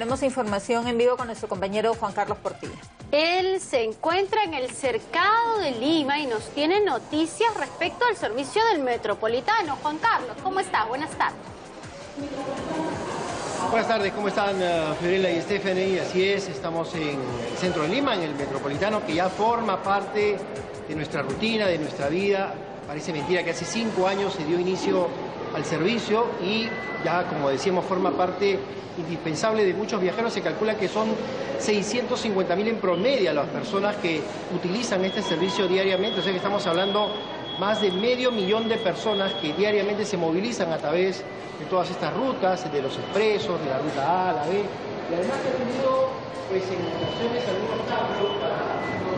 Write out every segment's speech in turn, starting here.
Tenemos información en vivo con nuestro compañero Juan Carlos Portilla. Él se encuentra en el cercado de Lima y nos tiene noticias respecto al servicio del metropolitano. Juan Carlos, ¿cómo está? Buenas tardes. Buenas tardes, ¿cómo están uh, Fiorella y Stephanie? Así es, estamos en el centro de Lima, en el metropolitano, que ya forma parte de nuestra rutina, de nuestra vida. Parece mentira que hace cinco años se dio inicio al servicio y ya, como decíamos, forma parte indispensable de muchos viajeros. Se calcula que son 650.000 en promedio las personas que utilizan este servicio diariamente, o sea que estamos hablando más de medio millón de personas que diariamente se movilizan a través de todas estas rutas, de los expresos, de la ruta A, la B, y además ha tenido pues en ocasiones algunos cambios para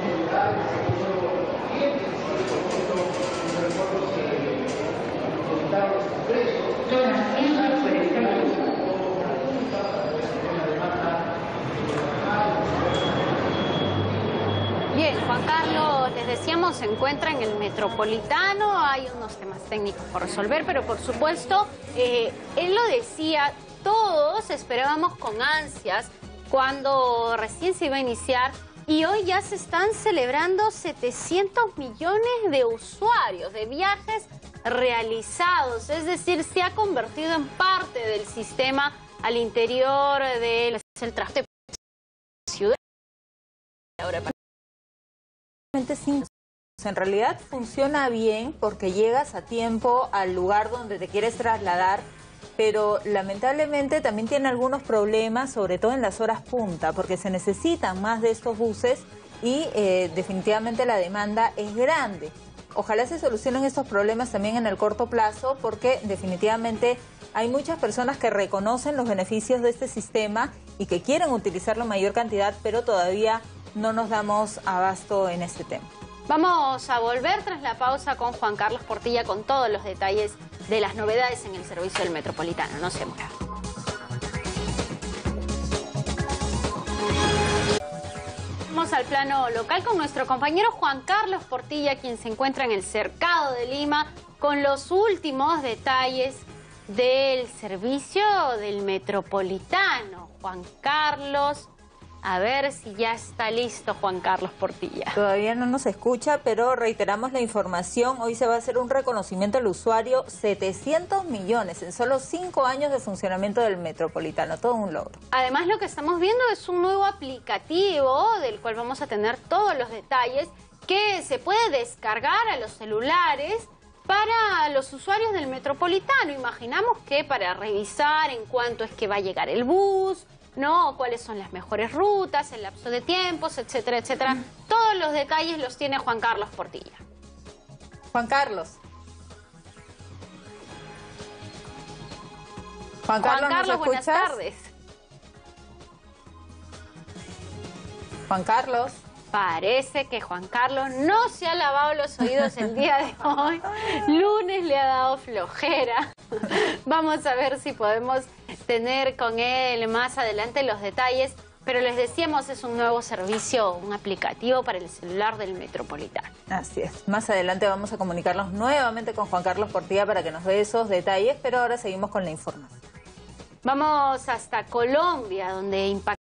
Bien, Juan Carlos, les decíamos, se encuentra en el Metropolitano, hay unos temas técnicos por resolver, pero por supuesto, eh, él lo decía, todos esperábamos con ansias cuando recién se iba a iniciar y hoy ya se están celebrando 700 millones de usuarios, de viajes realizados, es decir, se ha convertido en parte del sistema al interior del transporte ciudad. Ahora, en realidad funciona bien porque llegas a tiempo al lugar donde te quieres trasladar, pero lamentablemente también tiene algunos problemas, sobre todo en las horas punta, porque se necesitan más de estos buses y eh, definitivamente la demanda es grande. Ojalá se solucionen estos problemas también en el corto plazo porque definitivamente hay muchas personas que reconocen los beneficios de este sistema y que quieren utilizarlo en mayor cantidad, pero todavía no nos damos abasto en este tema. Vamos a volver tras la pausa con Juan Carlos Portilla con todos los detalles de las novedades en el servicio del Metropolitano. No se mueva. Vamos al plano local con nuestro compañero Juan Carlos Portilla, quien se encuentra en el cercado de Lima con los últimos detalles del servicio del Metropolitano. Juan Carlos, a ver si ya está listo Juan Carlos Portilla. Todavía no nos escucha, pero reiteramos la información. Hoy se va a hacer un reconocimiento al usuario, 700 millones en solo cinco años de funcionamiento del Metropolitano. Todo un logro. Además, lo que estamos viendo es un nuevo aplicativo del cual vamos a tener todos los detalles que se puede descargar a los celulares para los usuarios del Metropolitano. Imaginamos que para revisar en cuánto es que va a llegar el bus, ¿no? Cuáles son las mejores rutas, el lapso de tiempos, etcétera, etcétera. Todos los detalles los tiene Juan Carlos Portilla. Juan Carlos. Juan Carlos, Juan Carlos buenas tardes. Juan Carlos. Parece que Juan Carlos no se ha lavado los oídos el día de hoy. Lunes le ha dado flojera. Vamos a ver si podemos tener con él más adelante los detalles. Pero les decíamos, es un nuevo servicio, un aplicativo para el celular del Metropolitano. Así es. Más adelante vamos a comunicarnos nuevamente con Juan Carlos Portilla para que nos dé esos detalles, pero ahora seguimos con la información. Vamos hasta Colombia, donde impacta.